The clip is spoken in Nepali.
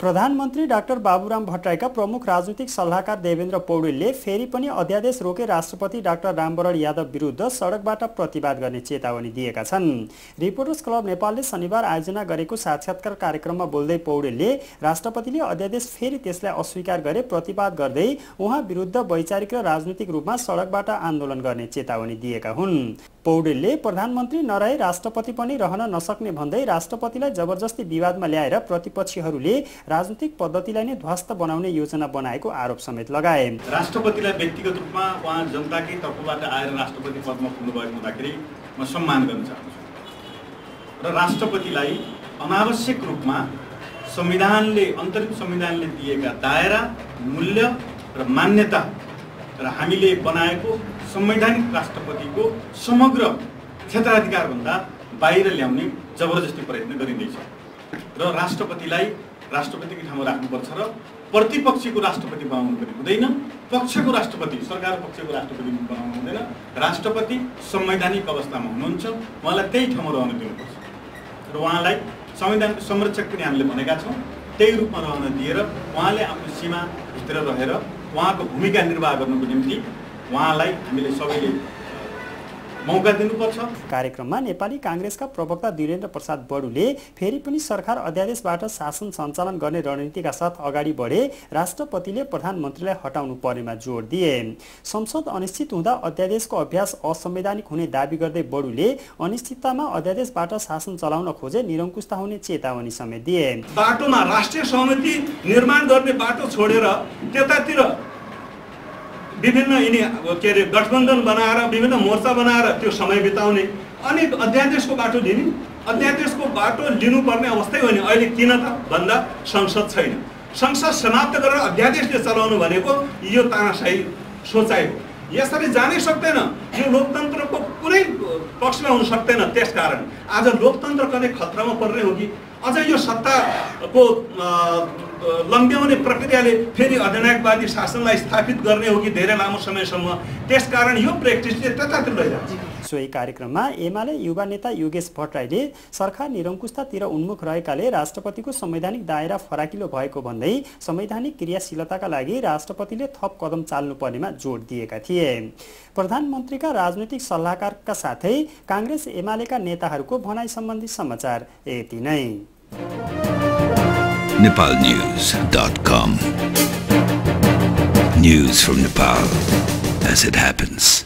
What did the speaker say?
प्रधानमन्त्री डाक्टर बाबुराम भट्टराईका प्रमुख राजनीतिक सल्लाहकार देवेन्द्र पौडेलले फेरि पनि अध्यादेश रोके राष्ट्रपति डाक्टर रामवरण यादव विरुद्ध सडकबाट प्रतिवाद गर्ने चेतावनी दिएका छन्। रिपोर्टर्स क्लब नेपालले शनिबार आयोजना गरेको साक्षात्कार कार्यक्रममा बोल्दै पौडेलले राष्ट्रपतिले अध्यादेश फेरि त्यसलाई अस्वीकार गरे प्रतिवाद गर्दै उहाँ विरुद्ध वैचारिक र राजनीतिक रूपमा सडकबाट आन्दोलन गर्ने चेतावनी दिएका हुन्। पौडेलले प्रधानमन्त्री नरहे राष्ट्रपति पनि रहन नसक्ने भन्दै राष्ट्रपतिलाई जबरजस्ती विवादमा ल्याएर प्रतिपक्षीहरूले राजनीतिक पद्धतिलाई नै ध्वस्त बनाउने योजना बनाएको आरोप समेत लगाए। राष्ट्रपतिलाई व्यक्तिगत रूपमा उहाँ जनताकै तर्फबाट आएर राष्ट्रपति पदमा पुग्नुभएको हुँदाखेरि म सम्मान गर्न चाहन्छु। र राष्ट्रपतिलाई अनावश्यक रूपमा संविधानले अन्तरिम संविधानले दिएका दायरा मूल्य र मान्यता र हामीले बनाएको संवैधानिक राष्ट्रपतिको समग्र क्षेत्राधिकारभन्दा बाहिर ल्याउने जबरजस्ती प्रयत्न गरिँदैछ। र राष्ट्रपतिलाई राष्ट्रपतिको ठाउँमा राख्नुपर्छ र प्रतिपक्षीको राष्ट्रपति बनाउनु पनि हुँदैन। पक्षको राष्ट्रपति सरकार पक्षको राष्ट्रपति बनाउनु हुँदैन। राष्ट्रपति संवैधानिक अवस्थामा हुनुहुन्छ। उहाँलाई त्यही ठाउँमा रहन दिनुपर्छ। र उहाँलाई संविधानको संरक्षक पनि हामीले भनेका छौँ। त्यही रूपमा रहन दिएर उहाँले आफ्नो सीमाभित्र रहेर उहाँको भूमिका निर्वाह गर्नुको निम्ति उहाँलाई हामीले सबैले मौका दिनुपर्छ। कार्यक्रममा नेपाली काङ्ग्रेसका प्रवक्ता वीरेन्द्र प्रसाद बडुले फेरि पनि सरकार अध्यादेशबाट शासन सञ्चालन गर्ने रणनीतिका साथ अगाडि बढे राष्ट्रपतिले प्रधानमन्त्रीलाई हटाउनु पर्नेमा जोड दिए। संसद अनिश्चित हुँदा अध्यादेशको अभ्यास असंवैधानिक हुने दावी गर्दै बडुले अनिश्चिततामा अध्यादेशबाट शासन चलाउन खोजे निरङ्कुशता हुने चेतावनी समेत दिए। बाटोमा राष्ट्रिय सहमति निर्माण गर्ने बाटो छोडेर त्यतातिर विभिन्न यिनी के अरे गठबन्धन बनाएर विभिन्न मोर्चा बनाएर त्यो समय बिताउने। अनि अध्यादेशको बाटो लिने अध्यादेशको बाटो लिनुपर्ने अवस्थै हो नि अहिले किन त? भन्दा संसद छैन। संसद समाप्त गरेर अध्यादेशले चलाउनु भनेको यो तानासाही सोचाइ हो। यसरी जानै सक्दैन। यो लोकतन्त्रको कुनै पक्षमा हुन सक्दैन त्यस कारण आज लोकतन्त्र कतै खतरामा पर्ने हो कि अझ यो सत्ताको लम्ब्याउने प्रक्रियाले फेरि अधिनायकवादी शासनलाई स्थापित गर्ने हो कि धेरै लामो समयसम्म त्यसकारण यो प्र्याक्टिसले त्यतातिर लैजान्छ। सोही कार्यक्रममा एमाले युवा नेता योगेश भट्टराईले सरकार निरङ्कुशतातिर उन्मुख रहेकाले राष्ट्रपतिको संवैधानिक दायरा फराकिलो भएको भन्दै संवैधानिक क्रियाशीलताका लागि राष्ट्रपतिले थप कदम चाल्नुपर्नेमा जोड दिएका थिए। प्रधानमन्त्रीका राजनैतिक सल्लाहकारका साथै काङ्ग्रेस एमालेका नेताहरूको भनाइ सम्बन्धी समाचार यति नै nepalnews.com. News from Nepal as it happens.